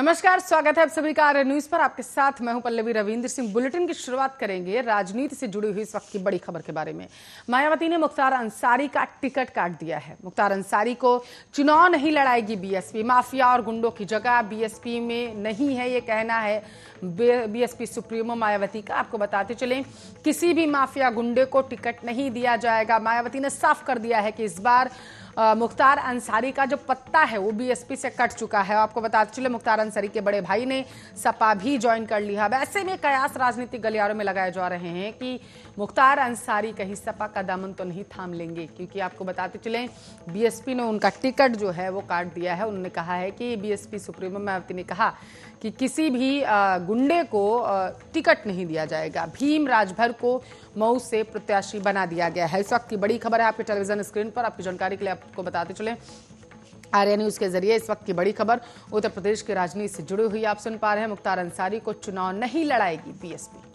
नमस्कार, स्वागत है आप सभी का आर्य न्यूज़ पर। आपके साथ मैं हूँ पल्लवी रविंद्र सिंह। बुलेटिन की शुरुआत करेंगे राजनीति से जुड़ी हुई इस वक्त की बड़ी खबर के बारे में। मायावती ने मुख्तार अंसारी का टिकट काट दिया है। मुख्तार अंसारी को चुनाव नहीं लड़ाएगी बीएसपी। माफिया और गुंडों की जगह बीएसपी में नहीं है, ये कहना है बीएसपी सुप्रीमो मायावती का। आपको बताते चले, किसी भी माफिया गुंडे को टिकट नहीं दिया जाएगा। मायावती ने साफ़ कर दिया है कि इस बार मुख्तार अंसारी का जो पत्ता है, वो बीएसपी से कट चुका है। आपको बताते चले मुख्तार अंसारी के बड़े भाई ने सपा भी ज्वाइन कर लिया अब ऐसे में कयास राजनीतिक गलियारों में लगाए जा रहे हैं कि मुख्तार अंसारी कहीं सपा का दामन तो नहीं थाम लेंगे, क्योंकि आपको बताते चले बीएसपी ने उनका टिकट जो है वो काट दिया है। उन्होंने कहा है कि बीएसपी सुप्रीमो मायावती ने कहा कि किसी भी गुंडे को टिकट नहीं दिया जाएगा। भीम राजभर को मऊ से प्रत्याशी बना दिया गया है। इस वक्त की बड़ी खबर है आपके टेलीविज़न स्क्रीन पर। आपकी जानकारी के लिए आपको बताते चले। आर्या न्यूज़ के ज़रिए इस वक्त की बड़ी खबर, उत्तर प्रदेश की राजनीति से जुड़ी हुई आप सुन पा रहे हैं। मुख्तार अंसारी को चुनाव नहीं लड़ाएगी बीएसपी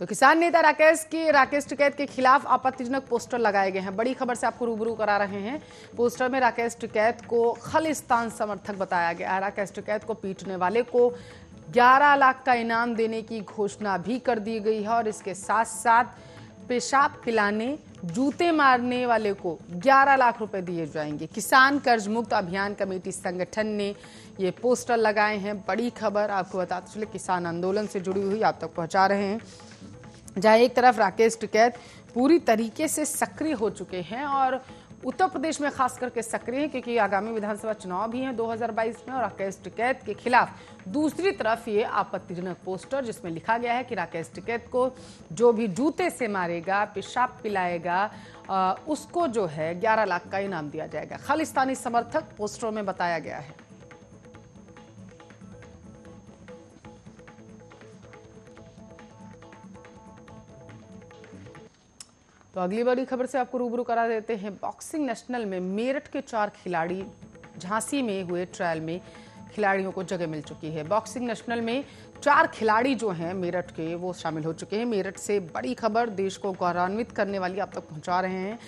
तो किसान नेता राकेश के, राकेश टिकैत के खिलाफ आपत्तिजनक पोस्टर लगाए गए हैं। बड़ी खबर से आपको रूबरू करा रहे हैं। पोस्टर में राकेश टिकैत को खालिस्तान समर्थक बताया गया है। राकेश टिकैत को पीटने वाले को 11 लाख का इनाम देने की घोषणा भी कर दी गई है और इसके साथ साथ पेशाब पिलाने, जूते मारने वाले को 11 लाख रुपए दिए जाएँगे। किसान कर्ज मुक्त अभियान कमेटी संगठन ने ये पोस्टर लगाए हैं। बड़ी खबर आपको बताते चले किसान आंदोलन से जुड़ी हुई आप तक पहुँचा रहे हैं। जहाँ एक तरफ़ राकेश टिकैत पूरी तरीके से सक्रिय हो चुके हैं और उत्तर प्रदेश में खास करके सक्रिय हैं, क्योंकि आगामी विधानसभा चुनाव भी हैं 2022 में और राकेश टिकैत के खिलाफ दूसरी तरफ़ ये आपत्तिजनक पोस्टर जिसमें लिखा गया है कि राकेश टिकैत को जो भी जूते से मारेगा, पेशाब पिलाएगा उसको जो है 11 लाख का इनाम दिया जाएगा। खालिस्तानी समर्थक पोस्टरों में बताया गया है। तो अगली बड़ी खबर से आपको रूबरू करा देते हैं। बॉक्सिंग नेशनल में मेरठ के चार खिलाड़ी झांसी में हुए ट्रायल में खिलाड़ियों को जगह मिल चुकी है। बॉक्सिंग नेशनल में चार खिलाड़ी जो हैं मेरठ के, वो शामिल हो चुके हैं। मेरठ से बड़ी खबर देश को गौरवान्वित करने वाली आप तक पहुँचा रहे हैं।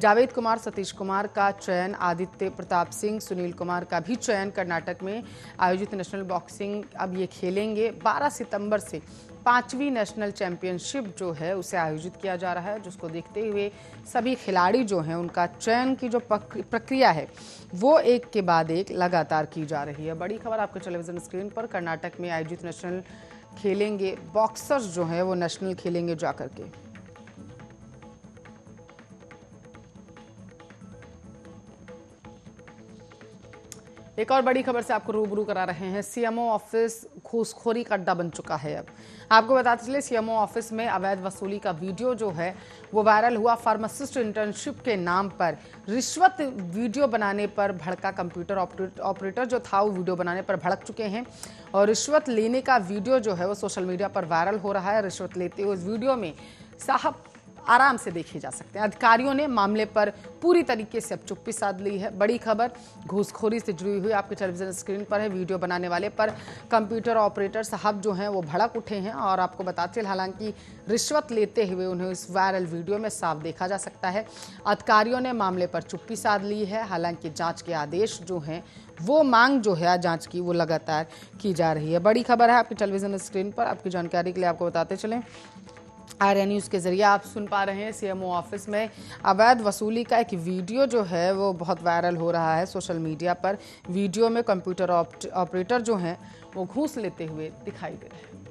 जावेद कुमार, सतीश कुमार का चयन, आदित्य प्रताप सिंह, सुनील कुमार का भी चयन कर्नाटक में आयोजित नेशनल बॉक्सिंग अब ये खेलेंगे। 12 सितंबर से पांचवी नेशनल चैंपियनशिप जो है, उसे आयोजित किया जा रहा है, जिसको देखते हुए सभी खिलाड़ी जो हैं, उनका चयन की जो प्रक्रिया है, वो एक के बाद एक लगातार की जा रही है। बड़ी खबर आपके टेलीविज़न स्क्रीन पर, कर्नाटक में आयोजित नेशनल खेलेंगे बॉक्सर्स जो हैं, वो नेशनल खेलेंगे जाकर के। एक और बड़ी खबर से आपको रूबरू करा रहे हैं। सीएमओ ऑफ़िस घूसखोरी का अड्डा बन चुका है अब। आपको बताते चले सीएमओ ऑफ़िस में अवैध वसूली का वीडियो जो है, वो वायरल हुआ। फार्मासिस्ट इंटर्नशिप के नाम पर रिश्वत वीडियो बनाने पर भड़का कंप्यूटर ऑपरेटर जो था, वो वीडियो बनाने पर भड़क चुके हैं। और रिश्वत लेने का वीडियो जो है, वो सोशल मीडिया पर वायरल हो रहा है। रिश्वत लेते हुए इस वीडियो में साहब आराम से देखे जा सकते हैं। अधिकारियों ने मामले पर पूरी तरीके से अब चुप्पी साध ली है। बड़ी खबर, घूसखोरी से जुड़ी हुई आपके टेलीविज़न स्क्रीन पर है वीडियो बनाने वाले पर कंप्यूटर ऑपरेटर साहब जो हैं, वो भड़क उठे हैं और आपको बताते हैं, हालाँकि रिश्वत लेते हुए उन्हें इस वायरल वीडियो में साफ़ देखा जा सकता है। अधिकारियों ने मामले पर चुप्पी साध ली है। हालाँकि जाँच के आदेश जो हैं, वो मांग जो है जाँच की, वो लगातार की जा रही है। बड़ी खबर है आपकी टेलीविज़न स्क्रीन पर। आपकी जानकारी के लिए आपको बताते चलें। आर्या न्यूज़ के ज़रिए। आप सुन पा रहे हैं सीएमओ ऑफ़िस में। अवैध वसूली का एक वीडियो जो है, वो बहुत वायरल हो रहा है सोशल मीडिया पर। वीडियो में कंप्यूटर ऑपरेटर जो हैं, वो घूस लेते हुए दिखाई दे रहे हैं।